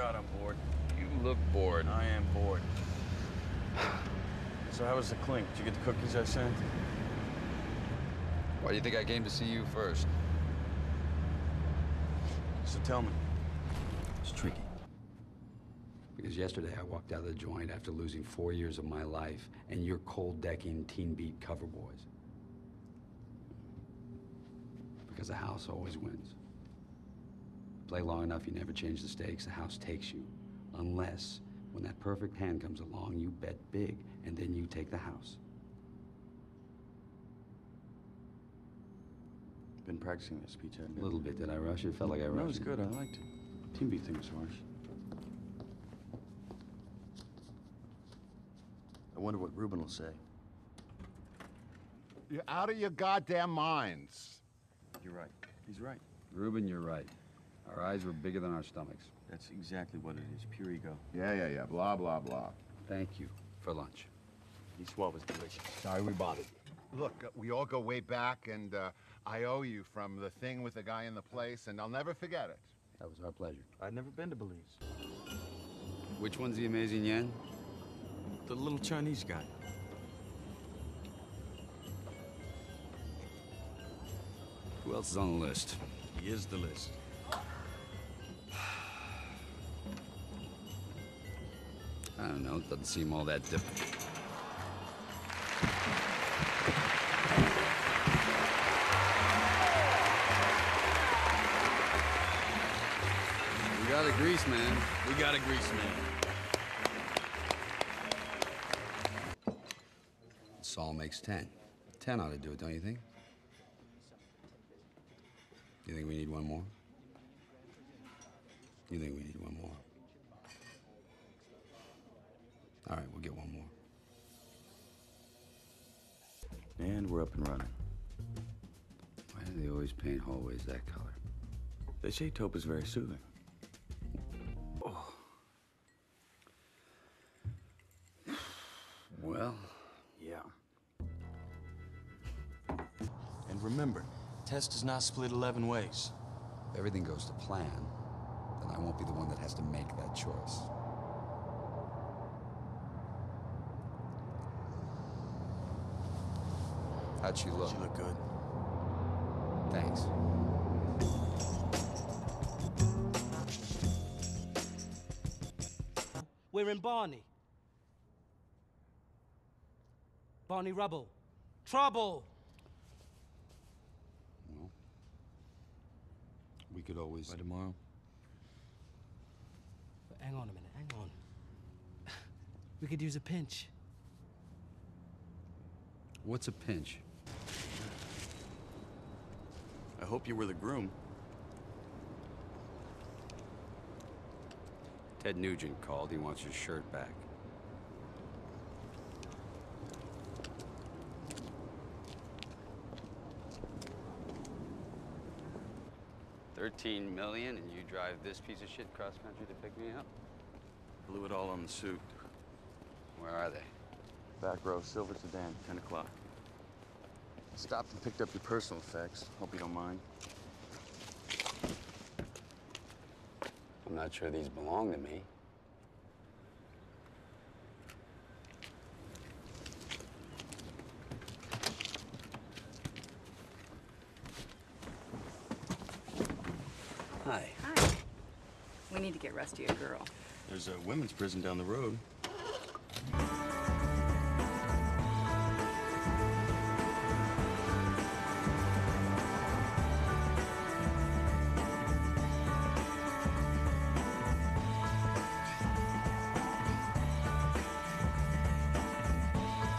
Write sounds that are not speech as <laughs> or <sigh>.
God, I'm bored. You look bored. I am bored. So how was the clink? Did you get the cookies I sent? Why do you think I came to see you first? So tell me. It's tricky. Because yesterday I walked out of the joint after losing four years of my life, and you're cold decking Teen Beat cover boys. Because the house always wins. Play long enough, you never change the stakes, the house takes you. Unless, when that perfect hand comes along, you bet big, and then you take the house. Been practicing this speech, haven't A little bit, did I rush it? Felt like I No, rushed it's it. was good. I liked it. Teen Beat thing was harsh. I wonder what Reuben will say. You're out of your goddamn minds. You're right. He's right. Reuben, you're right. Our eyes were bigger than our stomachs. That's exactly what it is. Pure ego. Yeah, yeah, yeah. Blah, blah, blah. Thank you for lunch. He squab was delicious. Sorry we bothered you. Look, uh, we all go way back, and uh, I owe you from the thing with the guy in the place, and I'll never forget it. That was our pleasure. I'd never been to Belize. Which one's the amazing Yen? The little Chinese guy. Who else is on the list? He is the list. I don't know. It doesn't seem all that different. We got a grease man. We got a grease man. Saul makes ten. Ten ought to do it, don't you think? You think we need one more? You think we need one more? All right, we'll get one more. And we're up and running. Why do they always paint hallways that color? They say taupe is very soothing. Oh. Well, Yeah. And remember, Tess does not split 11 ways. if everything goes to plan, then I won't be the one that has to make that choice. How'd she look? She look good. Thanks. We're in Barney. Barney Rubble. Trouble! Well, we could always. By tomorrow. But hang on a minute, hang on. <laughs> We could use a pinch. What's a pinch? I hope you were the groom. Ted Nugent called. He wants his shirt back. Thirteen million, and you drive this piece of shit cross country to pick me up? Blew it all on the suit. Where are they? Back row, silver sedan, 10 o'clock. Stopped and picked up your personal effects. Hope you don't mind. I'm not sure these belong to me. Hi. Hi. We need to get Rusty a girl. There's a women's prison down the road.